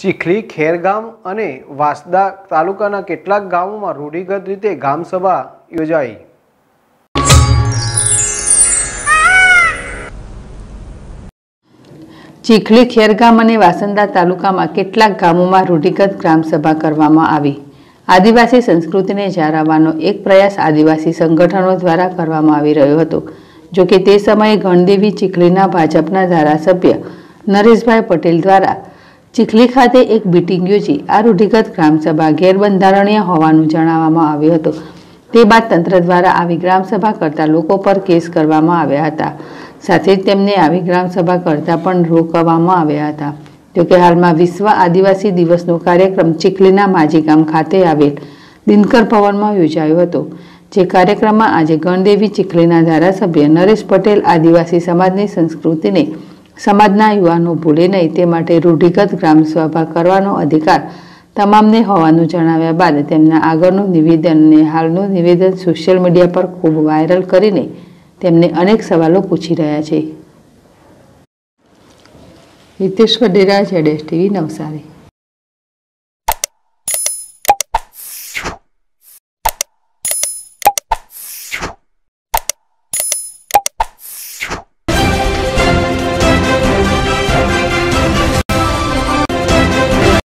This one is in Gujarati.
ચીખલી, ખેરગામ અને વાંસદા તાલુકાના કેટલાક ગામોમાં રૂઢિગત રીતે ગામસભા યોજાઈ. ચીખલી, ખેરગામ અને વાસંદા તાલુકામાં કેટલાક ગામોમાં રૂઢિગત ગ્રામસભા કરવામાં આવી. આદિવાસી સંસ્કૃતિને જાળવવાનો એક પ્રયાસ આદિવાસી સંગઠનો દ્વારા કરવામાં આવી રહ્યો હતો. જોકે તે સમયે ગણદેવી ચીખલીના ભાજપના ધારાસભ્ય નરેશભાઈ પટેલ દ્વારા ચીખલી ખાતે એક મિટિંગ યોજી આ રૂઢિગત ગ્રામસભા ગેરબંધારણીય હોવાનું જણાવવામાં આવ્યું હતું. તે બાદ તંત્ર દ્વારા આવી ગ્રામસભા કરતા લોકો પર કેસ કરવામાં આવ્યા હતા. સાથે જ તેમને આવી ગ્રામસભા કરતા પણ રોકવામાં આવ્યા હતા. જોકે હાલમાં વિશ્વ આદિવાસી દિવસનો કાર્યક્રમ ચીખલીના માજીગામ ખાતે આવેલ દિનકર ભવનમાં યોજાયો હતો. જે કાર્યક્રમમાં આજે ગણદેવી ચીખલીના ધારાસભ્ય નરેશ પટેલ આદિવાસી સમાજની સંસ્કૃતિને સમાજના યુવાનો ભૂલે નહીં, તે માટે રૂઢિગત ગ્રામસભા કરવાનો અધિકાર તમામને હોવાનું જણાવ્યા બાદ તેમના આગળનું નિવેદન અને હાલનું નિવેદન સોશિયલ મીડિયા પર ખૂબ વાયરલ કરીને તેમને અનેક સવાલો પૂછી રહ્યા છે. હિતેશ વડેરા જેડેશ ટીવી નવસારી.